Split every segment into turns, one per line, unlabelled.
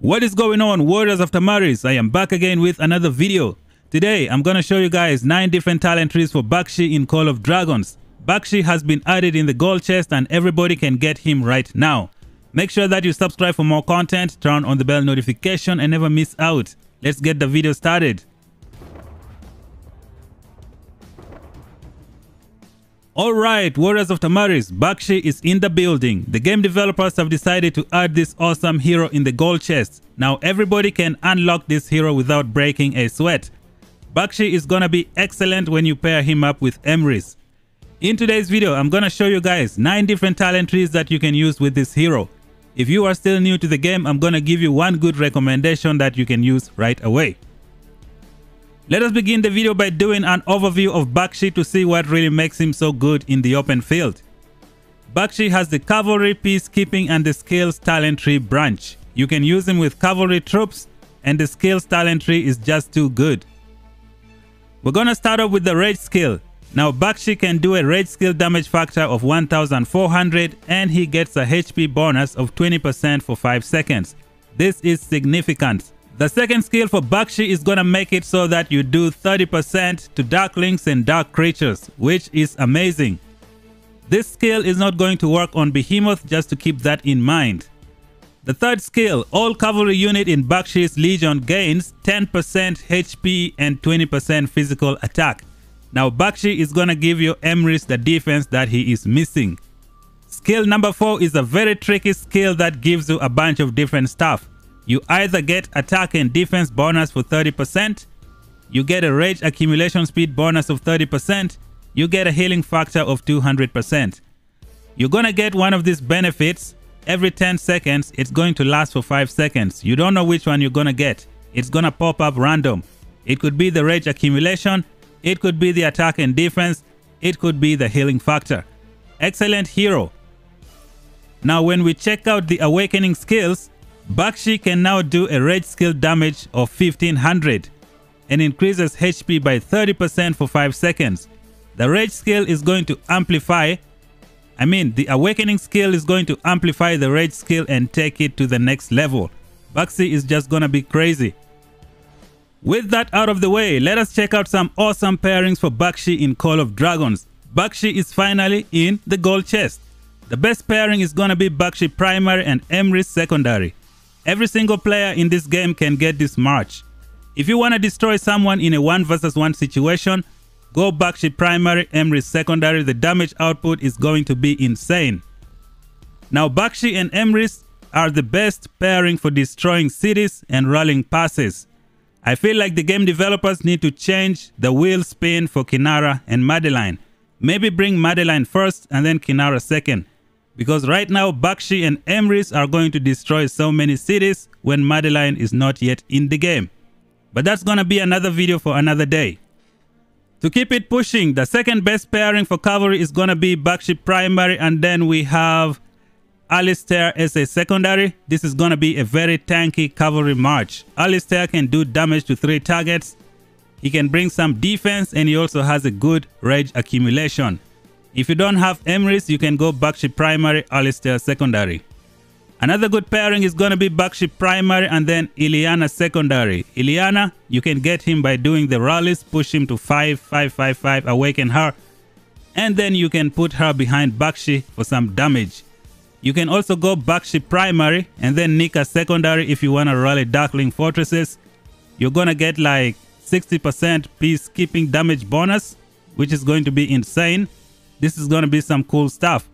What is going on Warriors of Tamaris? I am back again with another video. Today I'm gonna show you guys 9 different talent trees for Bakshi in Call of Dragons. Bakshi has been added in the gold chest and everybody can get him right now. Make sure that you subscribe for more content, turn on the bell notification and never miss out. Let's get the video started. Alright, Warriors of Tamaris, Bakshi is in the building. The game developers have decided to add this awesome hero in the gold chest. Now everybody can unlock this hero without breaking a sweat. Bakshi is gonna be excellent when you pair him up with Emrys. In today's video, I'm gonna show you guys 9 different talent trees that you can use with this hero. If you are still new to the game, I'm gonna give you one good recommendation that you can use right away. Let us begin the video by doing an overview of Bakshi to see what really makes him so good in the open field. Bakshi has the Cavalry, Peacekeeping and the Skills Talent Tree branch. You can use him with Cavalry troops and the Skills Talent Tree is just too good. We're gonna start off with the Rage skill. Now Bakshi can do a Rage skill damage factor of 1400 and he gets a HP bonus of 20% for 5 seconds. This is significant. The second skill for Bakshi is gonna make it so that you do 30% to Darklings and Dark Creatures, which is amazing. This skill is not going to work on Behemoth just to keep that in mind. The third skill, all cavalry unit in Bakshi's Legion gains 10% HP and 20% physical attack. Now Bakshi is gonna give your Emrys the defense that he is missing. Skill number 4 is a very tricky skill that gives you a bunch of different stuff. You either get attack and defense bonus for 30%, you get a rage accumulation speed bonus of 30%, you get a healing factor of 200%. You're gonna get one of these benefits every 10 seconds. It's going to last for 5 seconds. You don't know which one you're gonna get. It's gonna pop up random. It could be the rage accumulation, it could be the attack and defense, it could be the healing factor. Excellent hero. Now when we check out the awakening skills, Bakshi can now do a rage skill damage of 1500 and increases HP by 30% for 5 seconds. The rage skill is going to amplify, I mean the awakening skill is going to amplify the rage skill and take it to the next level. Bakshi is just gonna be crazy. With that out of the way, let us check out some awesome pairings for Bakshi in Call of Dragons. Bakshi is finally in the gold chest. The best pairing is gonna be Bakshi primary and Emrys secondary. Every single player in this game can get this march. If you want to destroy someone in a 1 versus 1 situation, go Bakshi primary, Emrys secondary, the damage output is going to be insane. Now Bakshi and Emrys are the best pairing for destroying cities and rallying passes. I feel like the game developers need to change the wheel spin for Kinnara and Madeline. Maybe bring Madeline first and then Kinnara second. Because right now, Bakshi and Emrys are going to destroy so many cities when Madeline is not yet in the game. But that's gonna be another video for another day. To keep it pushing, the second best pairing for cavalry is gonna be Bakshi primary and then we have Alistair as a secondary. This is gonna be a very tanky cavalry march. Alistair can do damage to three targets. He can bring some defense and he also has a good rage accumulation. If you don't have Emrys, you can go Bakshi primary, Alistair secondary. Another good pairing is going to be Bakshi primary and then Iliana secondary. Iliana, you can get him by doing the rallies, push him to 5, 5, 5, 5, awaken her. And then you can put her behind Bakshi for some damage. You can also go Bakshi primary and then Nika secondary if you want to rally Darkling fortresses. You're going to get like 60% peacekeeping damage bonus, which is going to be insane. This is to be some cool stuff.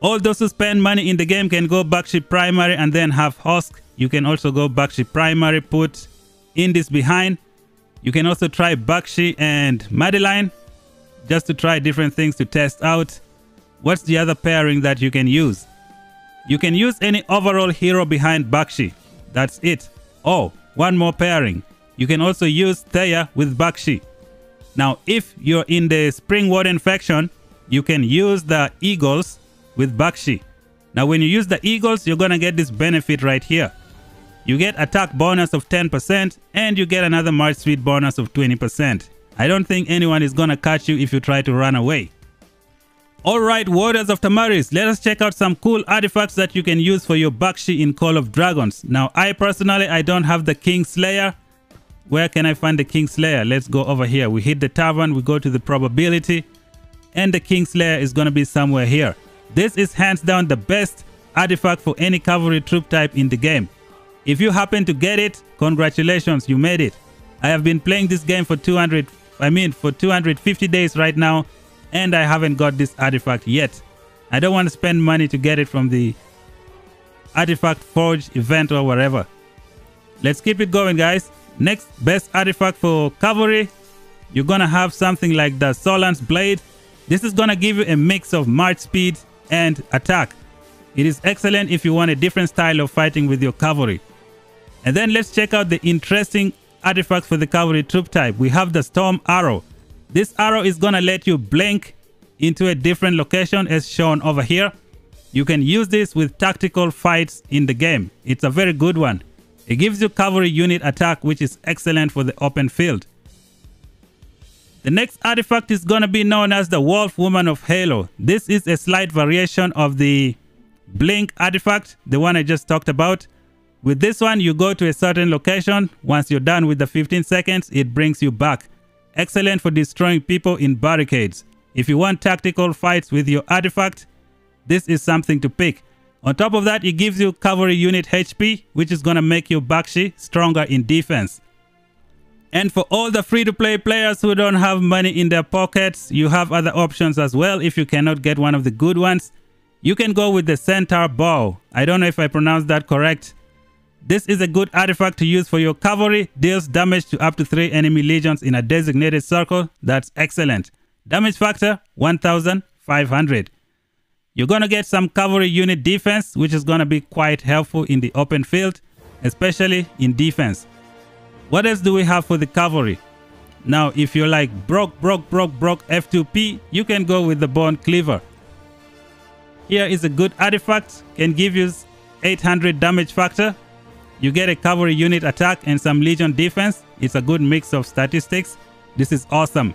All those who spend money in the game can go Bakshi primary and then have Hosk. You can also go Bakshi primary, put Indis behind. You can also try Bakshi and Madeline just to try different things to test out. What's the other pairing that you can use? You can use any overall hero behind Bakshi. That's it. Oh, one more pairing. You can also use Thea with Bakshi. Now, if you're in the Spring Warden faction, you can use the Eagles with Bakshi. Now, when you use the Eagles, you're to get this benefit right here. You get attack bonus of 10% and you get another March Speed bonus of 20%. I don't think anyone is to catch you if you try to run away. Alright, Warriors of Tamaris, let us check out some cool artifacts that you can use for your Bakshi in Call of Dragons. Now, I personally, I don't have the King Slayer. Where can I find the King Slayer? Let's go over here. We hit the tavern, we go to the probability, and the King Slayer is going to be somewhere here. This is hands down the best artifact for any cavalry troop type in the game. If you happen to get it, congratulations, you made it. I have been playing this game for 200, I mean for 250 days right now and I haven't got this artifact yet. I don't want to spend money to get it from the artifact forge event or whatever. Let's keep it going guys. Next best artifact for cavalry. You're gonna have something like the Solon's blade. This is gonna give you a mix of march speed and attack. It is excellent if you want a different style of fighting with your cavalry. And then let's check out the interesting artifacts for the cavalry troop type. We have the Storm Arrow. This arrow is to let you blink into a different location as shown over here. You can use this with tactical fights in the game. It's a very good one. It gives you cavalry unit attack which is excellent for the open field. The next artifact is to be known as the Wolf Woman of Halo. This is a slight variation of the Blink artifact, the one I just talked about. With this one, you go to a certain location. Once you're done with the 15 seconds, it brings you back. Excellent for destroying people in barricades. If you want tactical fights with your artifact, this is something to pick. On top of that, it gives you cavalry unit HP, which is going to make your Bakshi stronger in defense. And for all the free-to-play players who don't have money in their pockets, you have other options as well if you cannot get one of the good ones. You can go with the Centaur Bow. I don't know if I pronounced that correct. This is a good artifact to use for your cavalry, deals damage to up to 3 enemy legions in a designated circle. That's excellent. Damage factor 1500. You're gonna get some cavalry unit defense, which is gonna be quite helpful in the open field, especially in defense. What else do we have for the cavalry? Now, if you're like broke, broke, broke, broke F2P, you can go with the Bone Cleaver. Here is a good artifact, can give you 800 damage factor you get a cavalry unit attack and some legion defense. It's a good mix of statistics. This is awesome.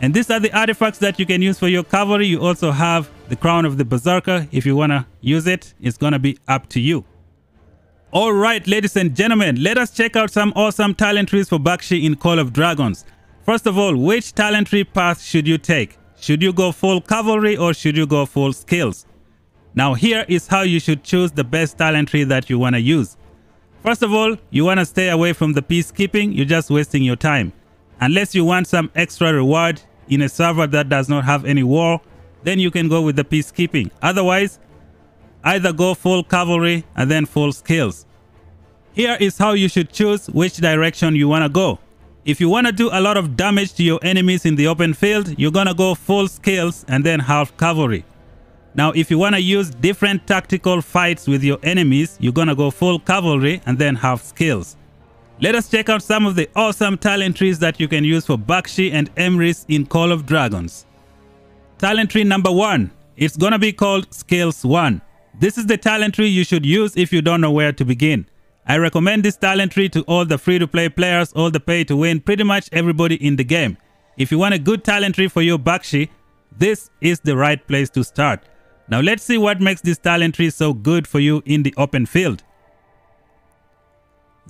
And these are the artifacts that you can use for your cavalry. You also have the crown of the berserker. If you want to use it, it's going to be up to you. All right, ladies and gentlemen, let us check out some awesome talent trees for Bakshi in Call of Dragons. First of all, which talent tree path should you take? Should you go full cavalry or should you go full skills? Now here is how you should choose the best talent tree that you want to use. First of all, you want to stay away from the peacekeeping. You're just wasting your time. Unless you want some extra reward in a server that does not have any war, then you can go with the peacekeeping. Otherwise, either go full cavalry and then full skills. Here is how you should choose which direction you want to go. If you want to do a lot of damage to your enemies in the open field, you're going to go full skills and then half cavalry. Now, if you want to use different tactical fights with your enemies, you're going to go full cavalry and then half skills. Let us check out some of the awesome talent trees that you can use for Bakshi and Emrys in Call of Dragons. Talent tree number one. It's going to be called Skills 1. This is the talent tree you should use if you don't know where to begin. I recommend this talent tree to all the free-to-play players, all the pay-to-win, pretty much everybody in the game. If you want a good talent tree for your Bakshi, this is the right place to start. Now let's see what makes this talent tree so good for you in the open field.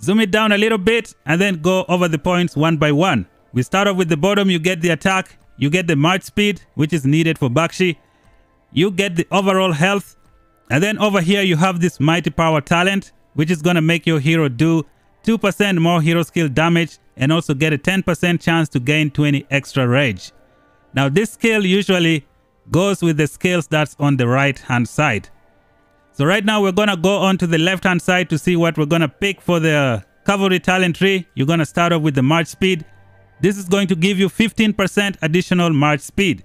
Zoom it down a little bit and then go over the points one by one. We start off with the bottom, you get the attack, you get the march speed, which is needed for Bakshi. You get the overall health. And then over here you have this mighty power talent, which is going to make your hero do 2% more hero skill damage and also get a 10% chance to gain 20 extra rage. Now this skill usually goes with the skills that's on the right hand side. So right now we're going to go on to the left hand side to see what we're going to pick for the cavalry talent tree. You're going to start off with the march speed. This is going to give you 15% additional march speed.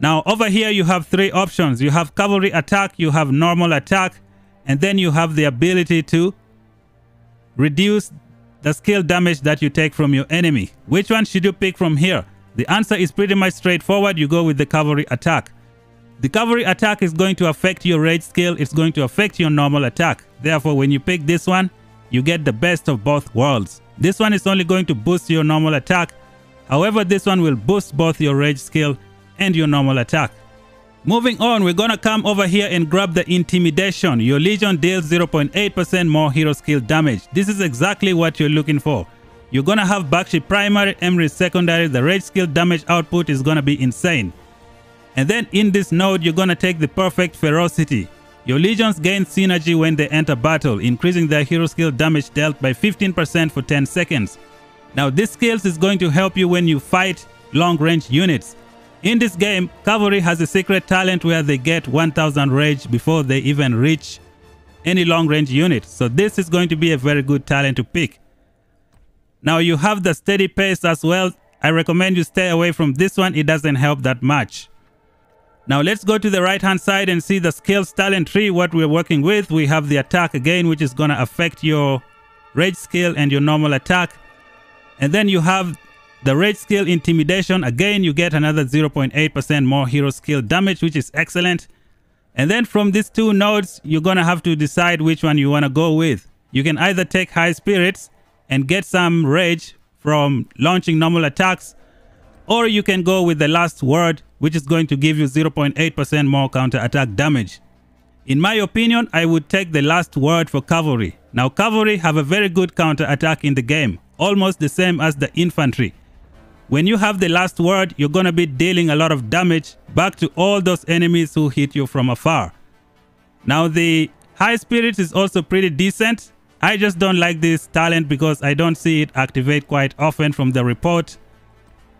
Now over here you have three options. You have cavalry attack, you have normal attack, and then you have the ability to reduce the skill damage that you take from your enemy. Which one should you pick from here? The answer is pretty much straightforward. You go with the cavalry attack. The cavalry attack is going to affect your rage skill. It's going to affect your normal attack. Therefore, when you pick this one, you get the best of both worlds. This one is only going to boost your normal attack. However, this one will boost both your rage skill and your normal attack. Moving on, we're gonna come over here and grab the Intimidation. Your Legion deals 0.8% more hero skill damage. This is exactly what you're looking for. You're gonna have Bakshi primary, Emry secondary, the rage skill damage output is gonna be insane. And then in this node, you're gonna take the perfect ferocity. Your legions gain synergy when they enter battle, increasing their hero skill damage dealt by 15% for 10 seconds. Now this skills is going to help you when you fight long range units. In this game, Cavalry has a secret talent where they get 1000 rage before they even reach any long range unit. So this is going to be a very good talent to pick. Now you have the steady pace as well. I recommend you stay away from this one. It doesn't help that much. Now let's go to the right hand side and see the skills talent tree what we're working with. We have the attack again which is going to affect your rage skill and your normal attack. And then you have the rage skill intimidation. Again, you get another 0.8% more hero skill damage, which is excellent. And then from these two nodes, you're going to have to decide which one you want to go with. You can either take high spirits and get some rage from launching normal attacks, or you can go with the last word, which is going to give you 0.8% more counter attack damage. In my opinion, I would take the last word for cavalry. Now cavalry have a very good counter attack in the game, almost the same as the infantry. When you have the last word, you're to be dealing a lot of damage back to all those enemies who hit you from afar. Now the high spirit is also pretty decent. I just don't like this talent because I don't see it activate quite often from the report.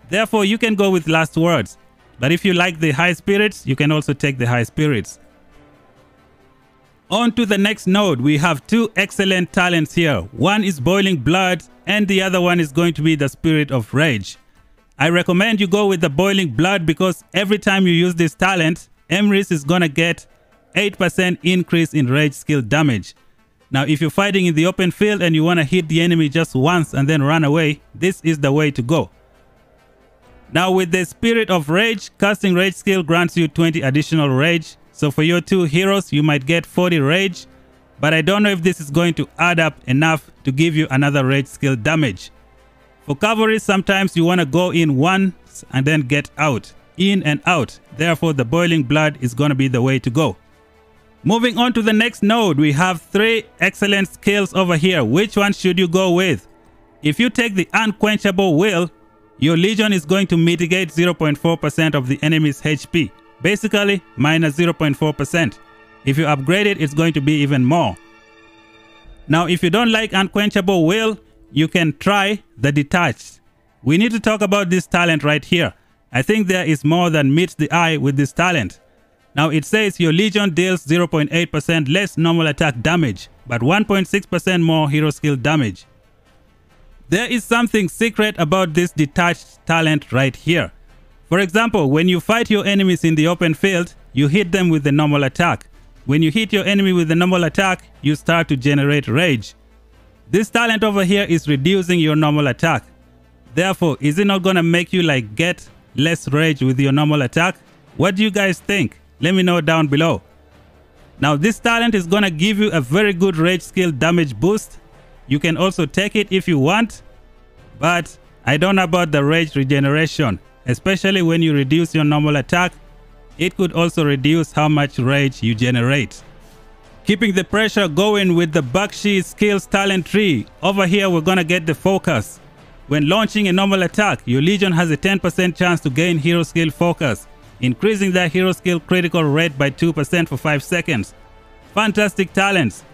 Therefore, you can go with last words. But if you like the high spirits, you can also take the high spirits. On to the next node, we have two excellent talents here. One is Boiling Blood and the other one is going to be the Spirit of Rage. I recommend you go with the boiling blood because every time you use this talent, Emrys is gonna get 8% increase in rage skill damage. Now if you're fighting in the open field and you wanna hit the enemy just once and then run away, this is the way to go. Now with the Spirit of Rage, casting rage skill grants you 20 additional rage. So for your two heroes, you might get 40 rage. But I don't know if this is going to add up enough to give you another rage skill damage. For cavalry, sometimes you want to go in once and then get out, in and out. Therefore, the boiling blood is going to be the way to go. Moving on to the next node, we have three excellent skills over here. Which one should you go with? If you take the unquenchable will, your legion is going to mitigate 0.4% of the enemy's HP. Basically, minus 0.4%. If you upgrade it, it's going to be even more. Now, if you don't like unquenchable will, you can try the detached. We need to talk about this talent right here. I think there is more than meets the eye with this talent. Now it says your Legion deals 0.8% less normal attack damage, but 1.6% more hero skill damage. There is something secret about this detached talent right here. For example, when you fight your enemies in the open field, you hit them with the normal attack. When you hit your enemy with the normal attack, you start to generate rage. This talent over here is reducing your normal attack. Therefore, is it not to make you like get less rage with your normal attack? What do you guys think? Let me know down below. Now this talent is to give you a very good rage skill damage boost. You can also take it if you want. But I don't know about the rage regeneration. Especially when you reduce your normal attack. It could also reduce how much rage you generate. Keeping the pressure going with the Bakshi skills talent tree. Over here, we're gonna get the focus. When launching a normal attack, your Legion has a 10% chance to gain hero skill focus, increasing their hero skill critical rate by 2% for 5 seconds. Fantastic talents.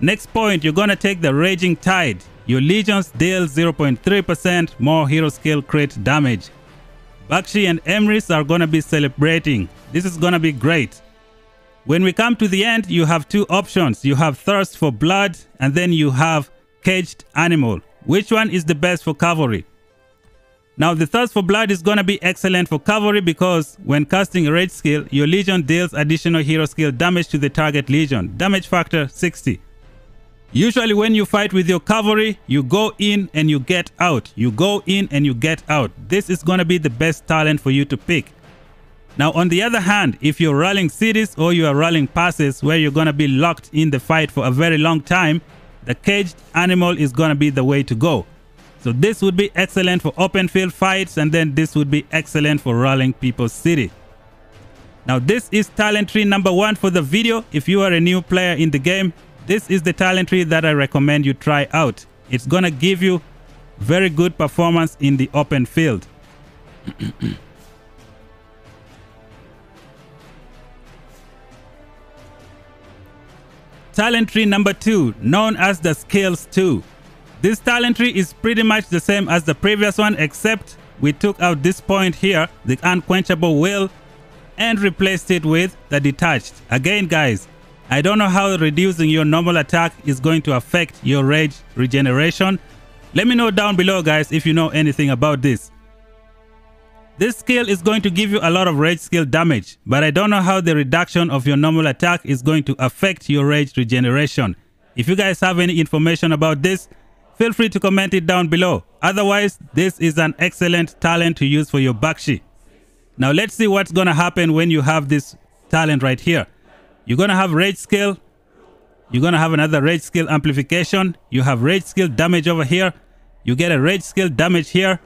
Next point, you're gonna take the Raging Tide. Your Legions deal 0.3% more hero skill crit damage. Bakshi and Emrys are gonna be celebrating. This is gonna be great. When we come to the end, you have two options. You have thirst for blood and then you have caged animal. Which one is the best for cavalry? Now the thirst for blood is to be excellent for cavalry because when casting a rage skill, your legion deals additional hero skill damage to the target legion. Damage factor 60. Usually when you fight with your cavalry, you go in and you get out. You go in and you get out. This is going to be the best talent for you to pick. Now, on the other hand, if you're rallying cities or you are rallying passes where you're going to be locked in the fight for a very long time, the caged animal is going to be the way to go. So this would be excellent for open field fights and then this would be excellent for rallying people's city. Now this is talent tree number one for the video. If you are a new player in the game, this is the talent tree that I recommend you try out. It's gonna give you very good performance in the open field. talent tree number two, known as the Skills 2. This talent tree is pretty much the same as the previous one except we took out this point here, the unquenchable will, and replaced it with the detached. Again guys, I don't know how reducing your normal attack is going to affect your rage regeneration. Let me know down below guys if you know anything about this. This skill is going to give you a lot of rage skill damage, but I don't know how the reduction of your normal attack is going to affect your rage regeneration. If you guys have any information about this, feel free to comment it down below. Otherwise, this is an excellent talent to use for your Bakshi. Now let's see what's to happen when you have this talent right here. You're going to have rage skill. You're going to have another rage skill amplification. You have rage skill damage over here. You get a rage skill damage here.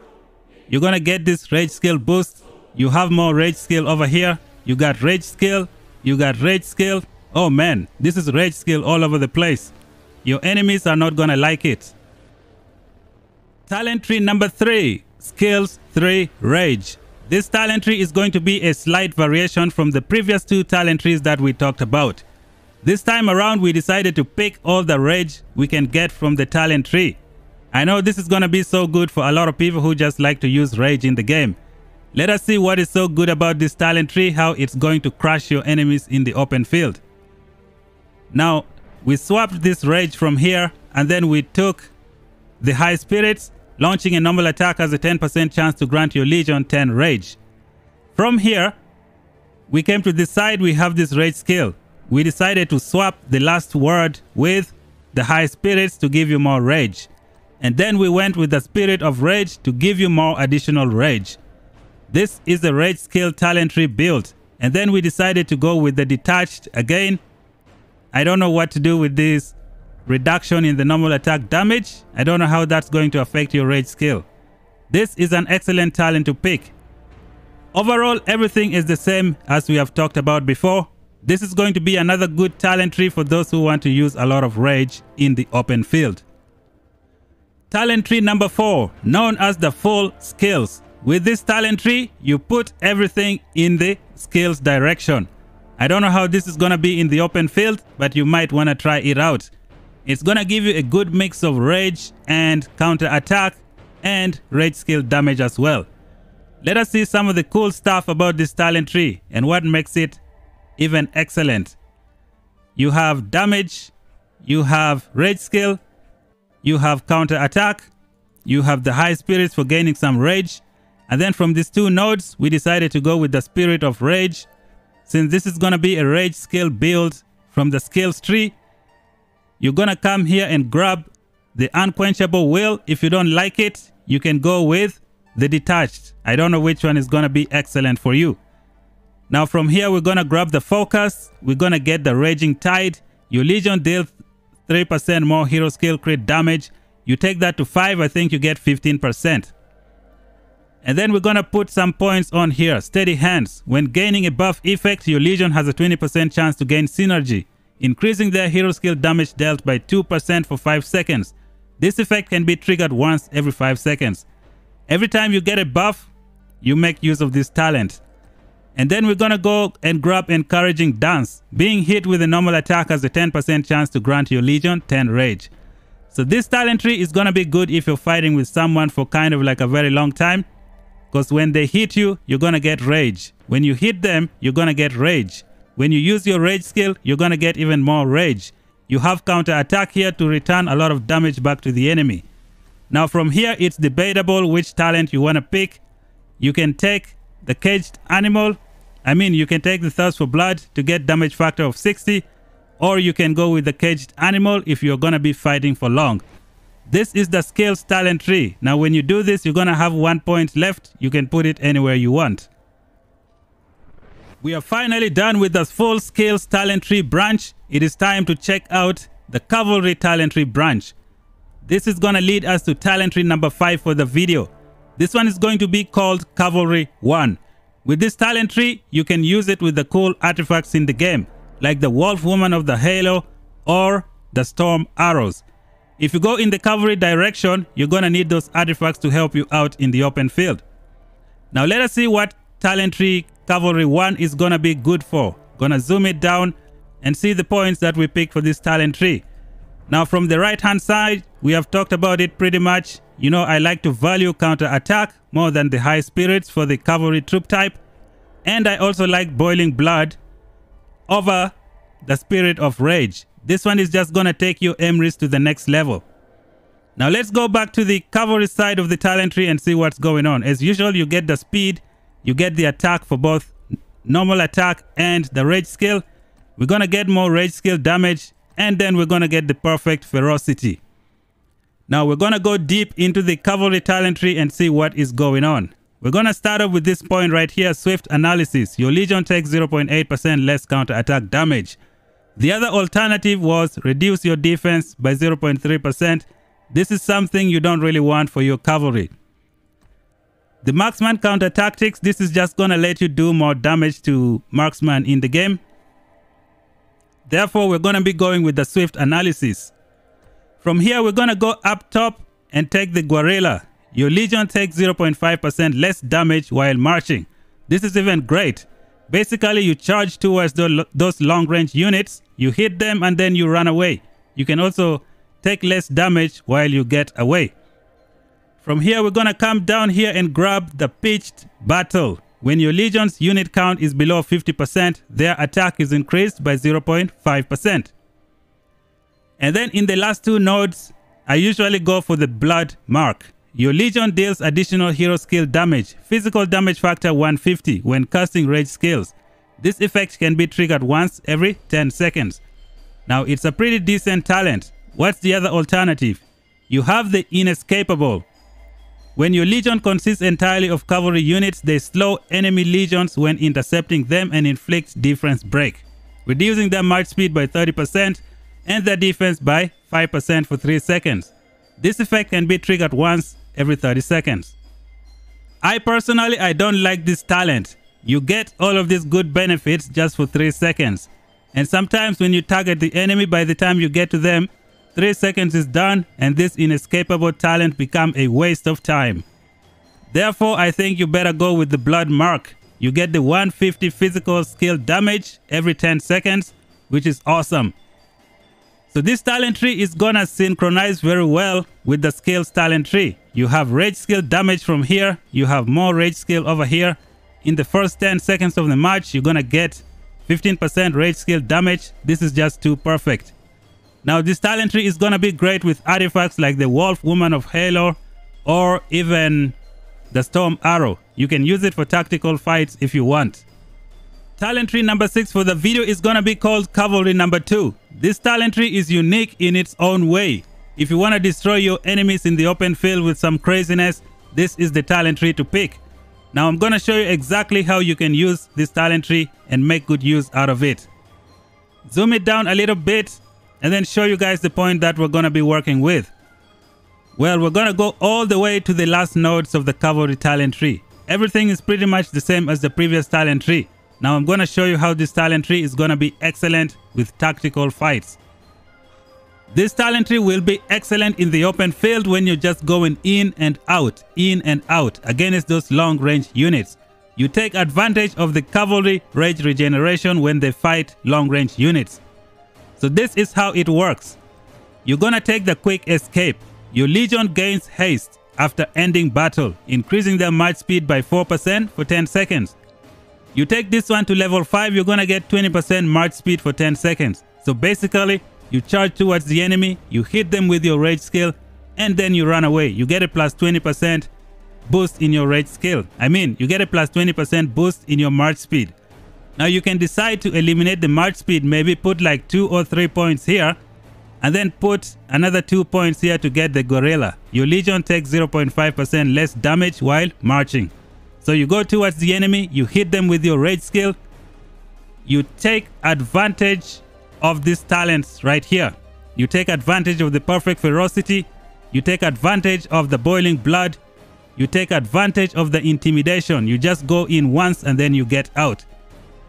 You're going to get this rage skill boost. You have more rage skill over here. You got rage skill. You got rage skill. Oh man, this is rage skill all over the place. Your enemies are not to like it. Talent tree number three, skills three, rage. This talent tree is going to be a slight variation from the previous two talent trees that we talked about. This time around, we decided to pick all the rage we can get from the talent tree. I know this is going to be so good for a lot of people who just like to use rage in the game. Let us see what is so good about this talent tree, how it's going to crush your enemies in the open field. Now, we swapped this rage from here and then we took the high spirits, launching a normal attack has a 10% chance to grant your legion 10 rage. From here, we came to decide we have this rage skill. We decided to swap the last word with the high spirits to give you more rage. And then we went with the Spirit of Rage to give you more additional rage. This is the Rage skill talent tree build. And then we decided to go with the Detached again. I don't know what to do with this reduction in the normal attack damage. I don't know how that's going to affect your Rage skill. This is an excellent talent to pick. Overall, everything is the same as we have talked about before. This is going to be another good talent tree for those who want to use a lot of rage in the open field. Talent tree number four, known as the full skills. With this talent tree, you put everything in the skills direction. I don't know how this is going to be in the open field, but you might want to try it out. It's going to give you a good mix of rage and counter attack and rage skill damage as well. Let us see some of the cool stuff about this talent tree and what makes it even excellent. You have damage, you have rage skill, you have counter attack, you have the high spirits for gaining some rage, and then from these two nodes, we decided to go with the spirit of rage. Since this is going to be a rage skill build from the skills tree, you're to come here and grab the unquenchable will. If you don't like it, you can go with the detached. I don't know which one is to be excellent for you. Now from here, we're to grab the focus. We're to get the raging tide. Your legion deals 3% more hero skill crit damage. You take that to 5, I think you get 15%. And then we're gonna put some points on here. Steady hands. When gaining a buff effect, your legion has a 20% chance to gain synergy, increasing their hero skill damage dealt by 2% for 5 seconds. This effect can be triggered once every 5 seconds. Every time you get a buff, you make use of this talent. And then we're gonna go and grab Encouraging Dance. Being hit with a normal attack has a 10% chance to grant your Legion 10 Rage. So this talent tree is gonna be good if you're fighting with someone for kind of like a very long time. Because when they hit you, you're gonna get Rage. When you hit them, you're gonna get Rage. When you use your Rage skill, you're gonna get even more Rage. You have counter attack here to return a lot of damage back to the enemy. Now from here, it's debatable which talent you wanna pick. You can take the caged animal. I mean, you can take the thirst for blood to get damage factor of 60, or you can go with the caged animal if you're to be fighting for long. This is the skills talent tree. Now, when you do this, you're to have one point left. You can put it anywhere you want. We are finally done with the full skills talent tree branch. It is time to check out the cavalry talent tree branch. This is going to lead us to talent tree number 5 for the video. This one is going to be called Cavalry 1. With this talent tree, you can use it with the cool artifacts in the game, like the Wolf Woman of the Halo or the Storm Arrows. If you go in the cavalry direction, you're going to need those artifacts to help you out in the open field. Now let us see what talent tree cavalry 1 is to be good for. Gonna zoom it down and see the points that we pick for this talent tree. Now from the right hand side, we have talked about it pretty much. You know, I like to value counter attack more than the high spirits for the cavalry troop type. And I also like boiling blood over the spirit of rage. This one is just gonna take your Emrys to the next level. Now let's go back to the cavalry side of the talent tree and see what's going on. As usual, you get the speed, you get the attack for both normal attack and the rage skill. We're gonna get more rage skill damage and then we're gonna get the perfect ferocity. Now we're gonna go deep into the cavalry talent tree and see what is going on. We're gonna start off with this point right here, swift analysis. Your legion takes 0.8% less counter attack damage. The other alternative was reduce your defense by 0.3%. This is something you don't really want for your cavalry. The marksman counter tactics, this is just gonna let you do more damage to marksman in the game. Therefore, we're gonna be going with the swift analysis. From here, we're gonna go up top and take the guerrilla. Your Legion takes 0.5% less damage while marching. This is even great. Basically, you charge towards those long range units, you hit them and then you run away. You can also take less damage while you get away. From here, we're going to come down here and grab the pitched battle. When your legion's unit count is below 50%, their attack is increased by 0.5%. And then in the last two nodes, I usually go for the blood mark. Your Legion deals additional hero skill damage, physical damage factor 150 when casting rage skills. This effect can be triggered once every 10 seconds. Now it's a pretty decent talent. What's the other alternative? You have the inescapable. When your legion consists entirely of cavalry units, they slow enemy legions when intercepting them and inflict defense break, reducing their march speed by 30% and their defense by 5% for 3 seconds. This effect can be triggered once every 30 seconds. I personally, I don't like this talent. You get all of these good benefits just for 3 seconds. And sometimes when you target the enemy, by the time you get to them, 3 seconds is done and this inescapable talent become a waste of time. Therefore, I think you better go with the blood mark. You get the 150 physical skill damage every 10 seconds, which is awesome. So this talent tree is gonna synchronize very well with the skills talent tree. You have rage skill damage from here. You have more rage skill over here. In the first 10 seconds of the match, you're gonna get 15% rage skill damage. This is just too perfect. Now this talent tree is gonna be great with artifacts like the Wolf Woman of Halo or even the Storm Arrow. You can use it for tactical fights if you want. Talent tree number 6 for the video is gonna be called Cavalry number 2. This talent tree is unique in its own way. If you want to destroy your enemies in the open field with some craziness, this is the talent tree to pick. Now I'm gonna show you exactly how you can use this talent tree and make good use out of it. Zoom it down a little bit and then show you guys the point that we're gonna be working with. Well, we're gonna go all the way to the last nodes of the cavalry talent tree. Everything is pretty much the same as the previous talent tree. Now I'm going to show you how this talent tree is going to be excellent with tactical fights. This talent tree will be excellent in the open field when you're just going in and out, in and out against those long range units. You take advantage of the cavalry rage regeneration when they fight long range units. So this is how it works. You're gonna take the quick escape. Your legion gains haste after ending battle, increasing their march speed by 4% for 10 seconds. You take this one to level 5, you're gonna get 20% march speed for 10 seconds. So basically, you charge towards the enemy, you hit them with your rage skill, and then you run away. You get a plus 20% boost in your rage skill. I mean, you get a plus 20% boost in your march speed. Now you can decide to eliminate the march speed, maybe put like 2 or 3 points here, and then put another 2 points here to get the guerrilla. Your legion takes 0.5% less damage while marching. So you go towards the enemy, you hit them with your rage skill, you take advantage of these talents right here. You take advantage of the perfect ferocity, you take advantage of the boiling blood, you take advantage of the intimidation. You just go in once and then you get out.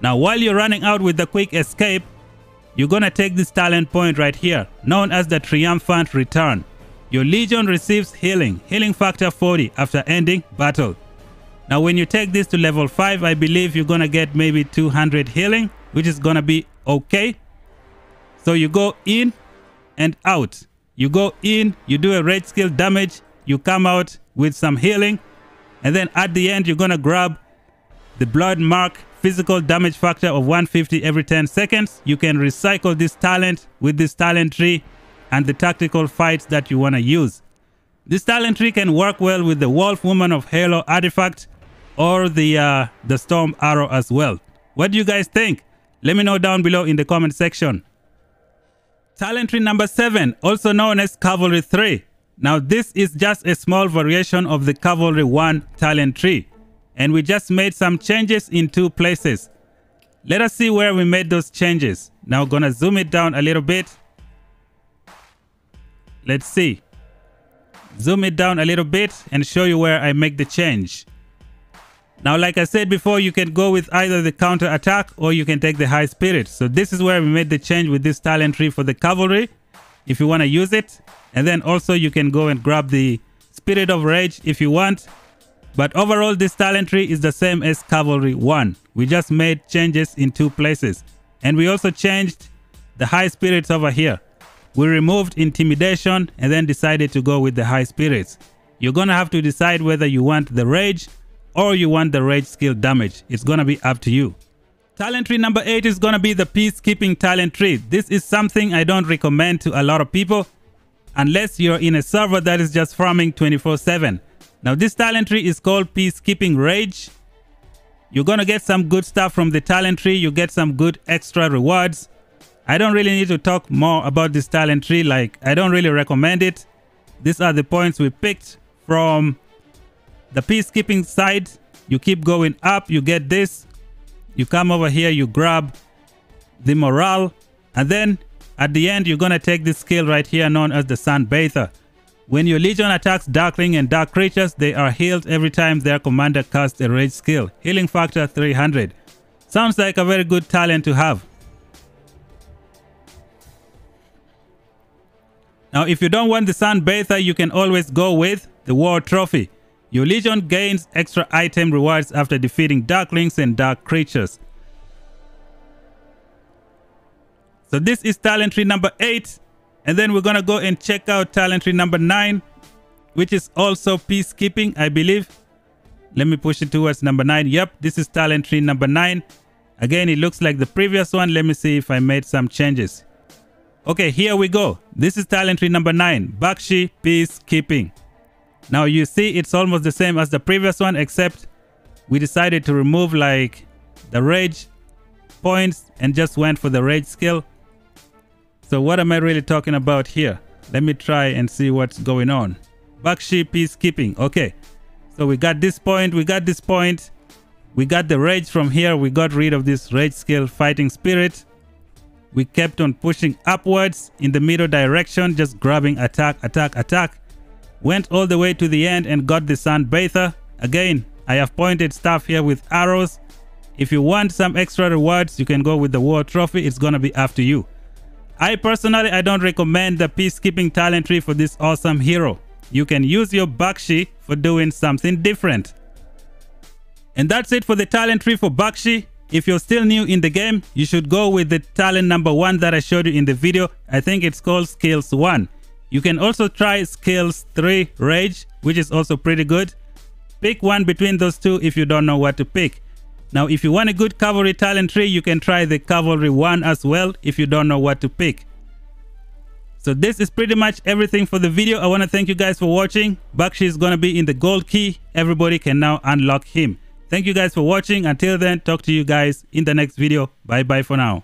Now, while you're running out with the quick escape, you're gonna take this talent point right here, known as the Triumphant Return. Your Legion receives healing, healing factor 40 after ending battle. Now when you take this to level 5, I believe you're gonna get maybe 200 healing, which is gonna be okay. So you go in and out. You go in, you do a red skill damage, you come out with some healing, and then at the end you're gonna grab the blood mark physical damage factor of 150 every 10 seconds. You can recycle this talent with this talent tree and the tactical fights that you want to use. This talent tree can work well with the Wolf Woman of Halo artifact or the, uh, the Storm Arrow as well. What do you guys think? Let me know down below in the comment section. Talent tree number 7, also known as Cavalry 3. Now this is just a small variation of the Cavalry 1 talent tree and we just made some changes in two places. Let us see where we made those changes. Now gonna zoom it down a little bit. Let's see. Zoom it down a little bit and show you where I make the change. Now, like I said before, you can go with either the counter attack or you can take the high spirit. So this is where we made the change with this talent tree for the cavalry if you want to use it. And then also you can go and grab the spirit of rage if you want but overall, this talent tree is the same as Cavalry 1. We just made changes in two places. And we also changed the high spirits over here. We removed intimidation and then decided to go with the high spirits. You're gonna have to decide whether you want the rage or you want the rage skill damage. It's gonna be up to you. Talent tree number 8 is gonna be the peacekeeping talent tree. This is something I don't recommend to a lot of people unless you're in a server that is just farming 24 7. Now this talent tree is called Peacekeeping Rage. You're to get some good stuff from the talent tree. You get some good extra rewards. I don't really need to talk more about this talent tree. Like, I don't really recommend it. These are the points we picked from the peacekeeping side. You keep going up, you get this. You come over here, you grab the morale. And then at the end, you're to take this skill right here known as the Sunbather. When your legion attacks Darkling and Dark creatures, they are healed every time their commander casts a rage skill. Healing factor 300. Sounds like a very good talent to have. Now, if you don't want the Sunbather, you can always go with the War Trophy. Your Legion gains extra item rewards after defeating Darklings and Dark creatures. So this is talent tree number 8. And then we're going to go and check out talent tree number nine, which is also peacekeeping, I believe. Let me push it towards number nine. Yep, this is talent tree number nine. Again, it looks like the previous one. Let me see if I made some changes. Okay, here we go. This is talent tree number nine, Bakshi Peacekeeping. Now you see it's almost the same as the previous one, except we decided to remove like the rage points and just went for the rage skill. So what am I really talking about here? Let me try and see what's going on. Bakshi peacekeeping. Okay. So we got this point. We got this point. We got the rage from here. We got rid of this rage skill fighting spirit. We kept on pushing upwards in the middle direction, just grabbing attack, attack, attack. Went all the way to the end and got the sun bather. Again, I have pointed stuff here with arrows. If you want some extra rewards, you can go with the war trophy. It's to be up to you. I personally, I don't recommend the peacekeeping talent tree for this awesome hero. You can use your Bakshi for doing something different. And that's it for the talent tree for Bakshi. If you're still new in the game, you should go with the talent number one that I showed you in the video. I think it's called Skills 1. You can also try Skills 3 Rage, which is also pretty good. Pick one between those two if you don't know what to pick. Now, if you want a good cavalry talent tree, you can try the cavalry one as well if you don't know what to pick. So this is pretty much everything for the video. I want to thank you guys for watching. Bakshi is going to be in the gold key. Everybody can now unlock him. Thank you guys for watching. Until then, talk to you guys in the next video. Bye bye for now.